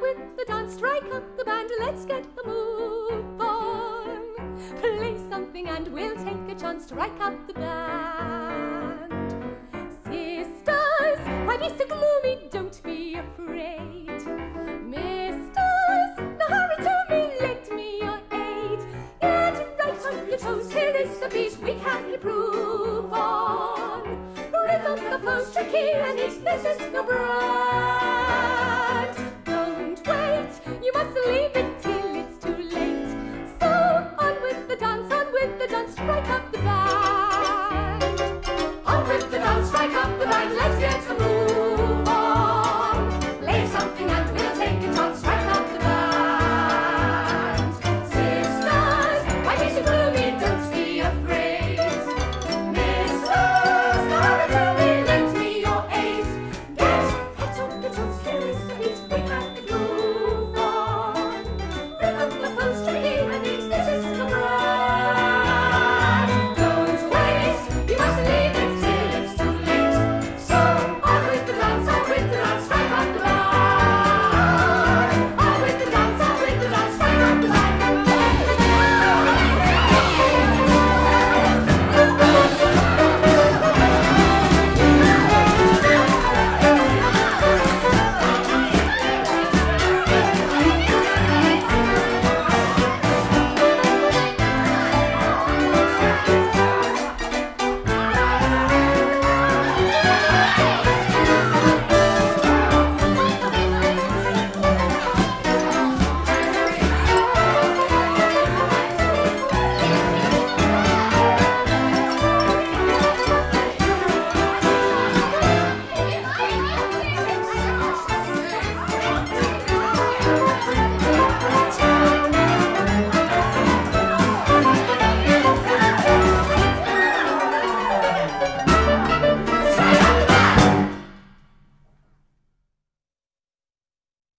with the dance, strike up the band, let's get a move a chance, strike up the band. Sisters, why be so gloomy? Don't be afraid. Misters, now hurry to me, lend me your aid. Get right on your toes, here is the beat we can improve on. Rhythm the first tricky and it, is no break.